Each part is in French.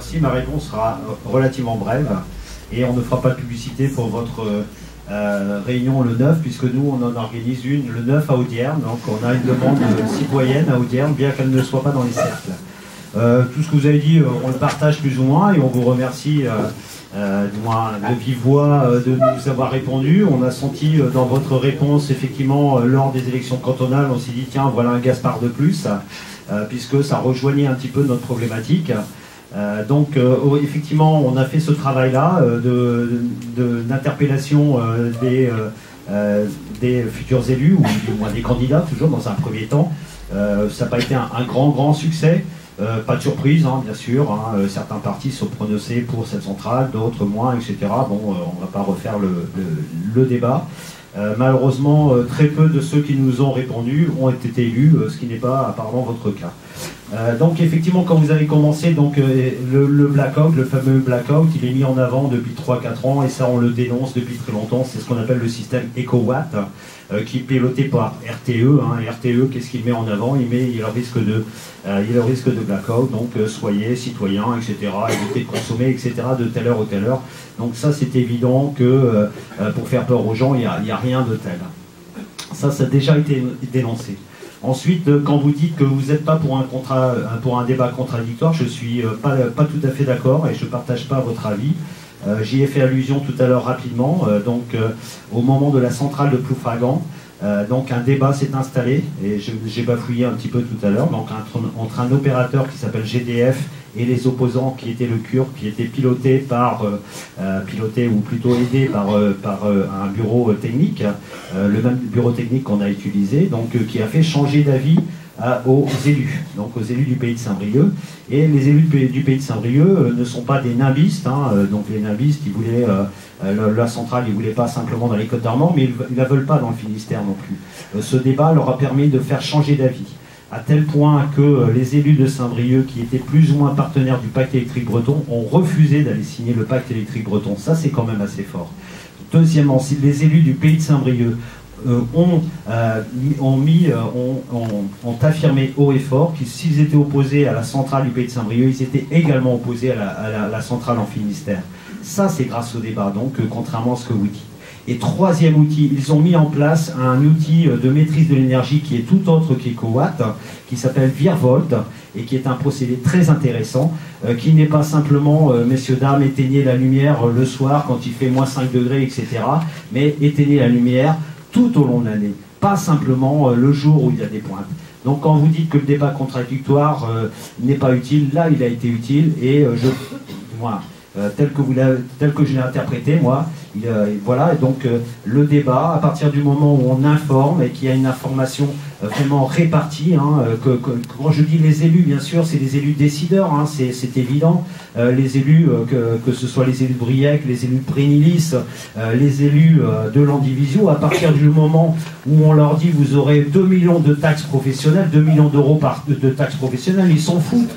Merci, ma réponse sera relativement brève et on ne fera pas de publicité pour votre euh, réunion le 9 puisque nous on en organise une le 9 à Audierne, donc on a une demande citoyenne à Audierne bien qu'elle ne soit pas dans les cercles. Euh, tout ce que vous avez dit, euh, on le partage plus ou moins et on vous remercie de vive voix de nous avoir répondu. On a senti dans votre réponse effectivement lors des élections cantonales, on s'est dit tiens voilà un Gaspard de plus puisque ça rejoignait un petit peu notre problématique. Euh, donc euh, effectivement, on a fait ce travail-là euh, d'interpellation des, futurs élus, ou du moins des candidats, toujours dans un premier temps. ça n'a pas été un, grand, grand succès. pas de surprise, hein, bien sûr. Hein. certains partis sont prononcés pour cette centrale, d'autres moins, etc. Bon, on ne va pas refaire le, le débat. Malheureusement, très peu de ceux qui nous ont répondu ont été élus, ce qui n'est pas apparemment votre cas. Donc effectivement, quand vous avez commencé, donc, le, le blackout, le fameux blackout, il est mis en avant depuis 3-4 ans et ça on le dénonce depuis très longtemps, c'est ce qu'on appelle le système EcoWatt. Euh, qui est piloté par RTE. Hein. RTE, qu'est-ce qu'il met en avant? Il met il risque de, euh, il risque de blackout, donc euh, soyez citoyens, etc. Évitez de consommer, etc. de telle heure ou telle heure. Donc ça, c'est évident que pour faire peur aux gens, il n'y a, a, rien de tel. Ça, ça a déjà été dénoncé. Ensuite, quand vous dites que vous n'êtes pas pour un, contrat, pour un débat contradictoire, je ne suis pas, pas tout à fait d'accord et je ne partage pas votre avis. Euh, j'y ai fait allusion tout à l'heure rapidement. Euh, donc, euh, au moment de la centrale de Ploufragan, donc un débat s'est installé, et j'ai bafouillé un petit peu tout à l'heure, entre, un opérateur qui s'appelle GDF et les opposants qui étaient le CUR, qui était piloté par, piloté ou plutôt aidé par, par un bureau technique, le même bureau technique qu'on a utilisé, donc qui a fait changer d'avis aux élus, donc aux élus du pays de Saint-Brieuc. Et les élus du pays de Saint-Brieuc euh, ne sont pas des nimbistes, hein, euh, donc les nimbistes, ils voulaient, euh, la, centrale, ils ne voulaient pas simplement dans les Côtes d'Armand, mais ils ne la veulent pas dans le Finistère non plus. ce débat leur a permis de faire changer d'avis à tel point que les élus de Saint-Brieuc, qui étaient plus ou moins partenaires du pacte électrique breton, ont refusé d'aller signer le pacte électrique breton. Ça, c'est quand même assez fort. Deuxièmement, les élus du pays de Saint-Brieuc euh, euh, euh, ont, affirmé haut et fort que s'ils étaient opposés à la centrale du pays de Saint-Brieuc, ils étaient également opposés à la, centrale en Finistère. Ça, c'est grâce au débat, donc, contrairement à ce que vous dites. Et troisième outil, ils ont mis en place un outil de maîtrise de l'énergie qui est tout autre qu'EcoWatt, qui s'appelle Virvolt, et qui est un procédé très intéressant, qui n'est pas simplement, messieurs, dames, éteignez la lumière le soir quand il fait moins 5 degrés, etc., mais éteignez la lumière tout au long de l'année, pas simplement euh, le jour où il y a des pointes. Donc quand vous dites que le débat contradictoire euh, n'est pas utile, là il a été utile et euh, je, moi, tel que vous tel que je l'ai interprété, moi, voilà. Donc le débat, à partir du moment où on informe et qu'il y a une information vraiment répartis. Hein, euh, que, quand je dis les élus, bien sûr, c'est les élus décideurs, hein, c'est évident. Euh, les élus, euh, que, que, ce soit les élus de Briec, les élus de Prénilis, les élus de l'Andivisio, à partir du moment où on leur dit vous aurez 2 millions de taxes professionnelles, 2 millions d'euros de taxes professionnelles, ils s'en foutent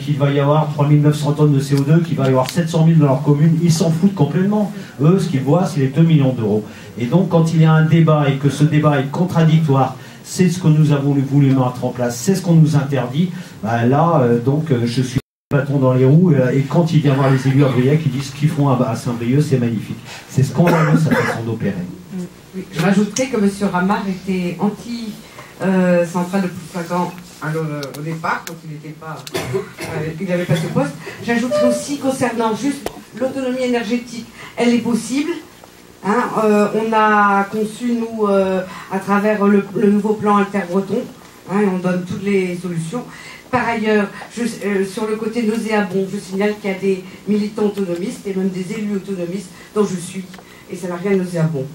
qu'il va y avoir 3900 tonnes de CO2, qu'il va y avoir 700 000 dans leur commune, ils s'en foutent complètement. Eux, ce qu'ils voient, c'est les 2 millions d'euros. Et donc, quand il y a un débat et que ce débat est contradictoire, c'est ce que nous avons voulu mettre en place, c'est ce qu'on nous interdit. Bah, là, euh, donc, euh, je suis bâton dans les roues, euh, et quand il vient voir les élus à Briec, ils disent ce qu'ils font à Saint-Brieuc, c'est magnifique. C'est scandaleux sa façon d'opérer. Je rajouterais que M. Ramard était anti-centrale de Poussagan au départ, quand il n'était pas, n'avait pas ce poste. J'ajouterais aussi concernant juste l'autonomie énergétique, elle est possible, Hein, euh, on a conçu, nous, euh, à travers le, nouveau plan interbreton, hein, et on donne toutes les solutions. Par ailleurs, euh, sur le côté nauséabond, je signale qu'il y a des militants autonomistes et même des élus autonomistes dont je suis, et ça n'a rien de nauséabond.